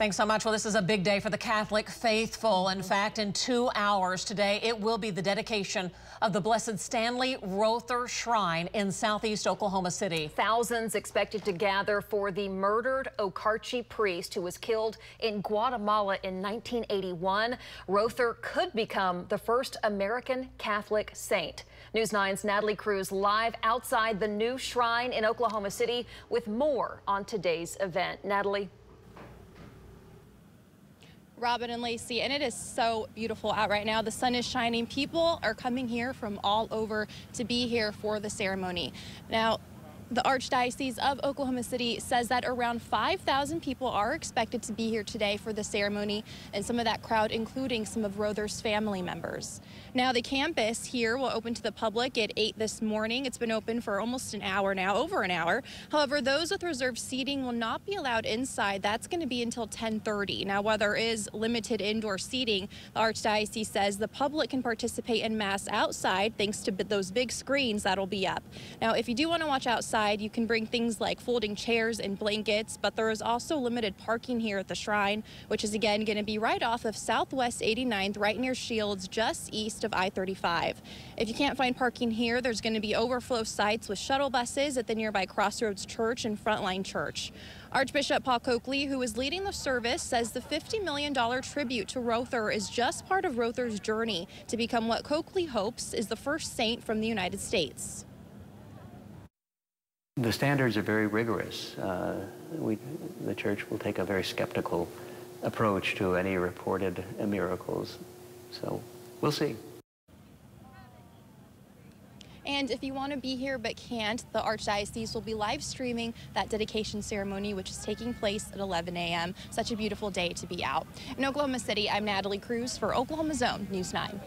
Thanks so much. Well, this is a big day for the Catholic faithful. In fact, in two hours today, it will be the dedication of the Blessed Stanley Rother Shrine in southeast Oklahoma City. Thousands expected to gather for the murdered Okarche priest who was killed in Guatemala in 1981. Rother could become the first American Catholic saint. News 9's Natalie Cruz live outside the new shrine in Oklahoma City with more on today's event. Natalie. Robin and Lacey, and it is so beautiful out right now. The sun is shining. People are coming here from all over to be here for the ceremony. Now, the Archdiocese of Oklahoma City says that around 5,000 people are expected to be here today for the ceremony, and some of that crowd including some of Rother's family members. Now, the campus here will open to the public at 8 this morning. It's been open for almost an hour now, over an hour. However, those with reserved seating will not be allowed inside. That's going to be until 1030. Now, while there is limited indoor seating, the Archdiocese says the public can participate in Mass outside thanks to those big screens that'll be up. Now, if you do want to watch outside, inside. You can bring things like folding chairs and blankets, but there is also limited parking here at the shrine, which is again going to be right off of Southwest 89th, right near Shields, just east of I-35. If you can't find parking here, there's going to be overflow sites with shuttle buses at the nearby Crossroads Church and Frontline Church. Archbishop Paul Coakley, who is leading the service, says the $50 million tribute to Rother is just part of Rother's journey to become what Coakley hopes is the first saint from the United States. The standards are very rigorous. Uh, we, the church will take a very skeptical approach to any reported miracles. So we'll see. And if you want to be here but can't, the Archdiocese will be live streaming that dedication ceremony, which is taking place at 11 a.m. Such a beautiful day to be out. In Oklahoma City, I'm Natalie Cruz for Oklahoma's Own News 9.